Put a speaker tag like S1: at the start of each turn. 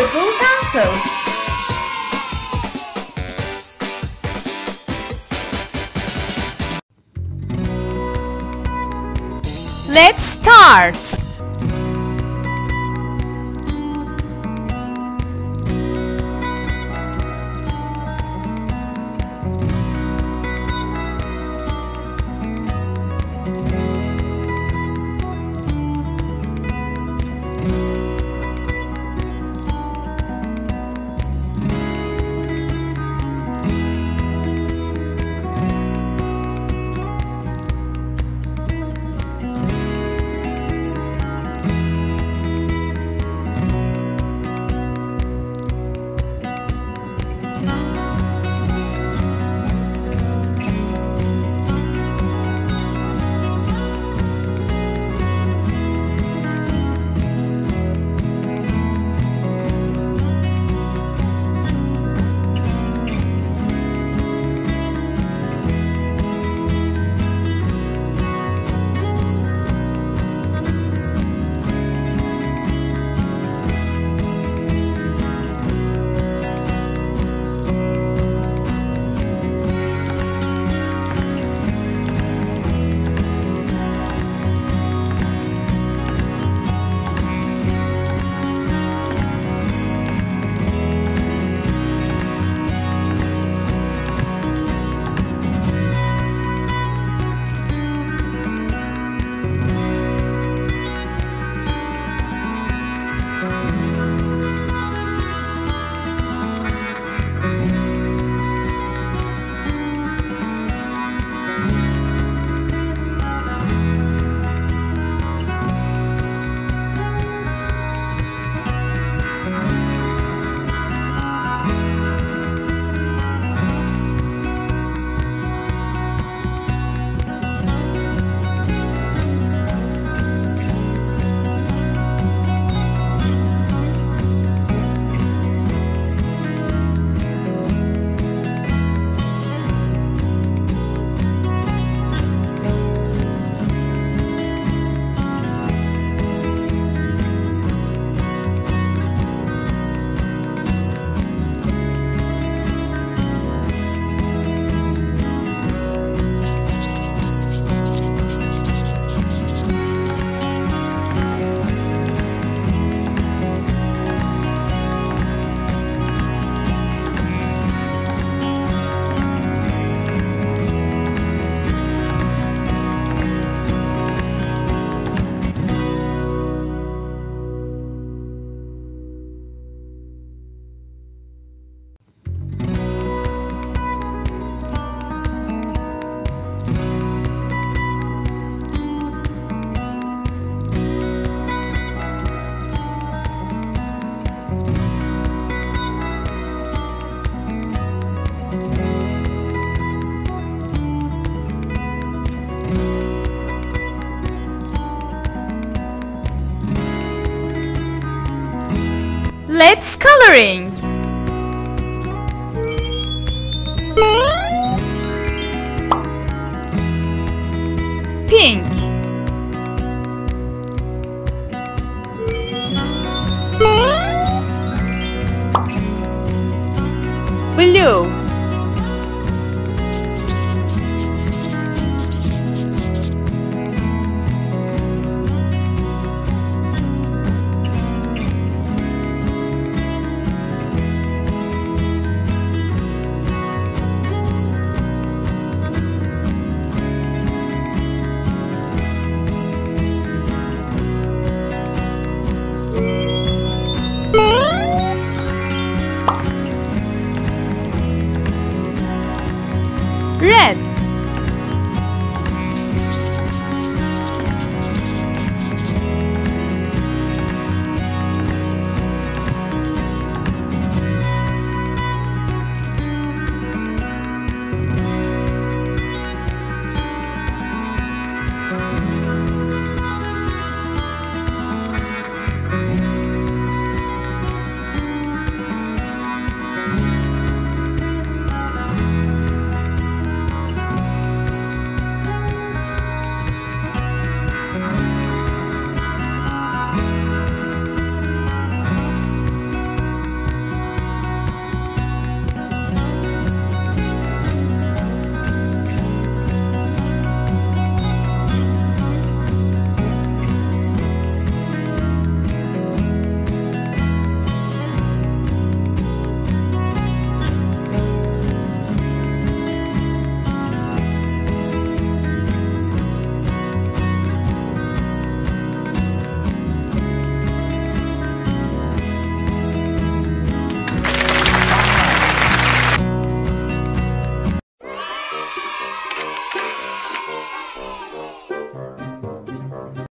S1: colorful pencils. Let's start! Let's coloring!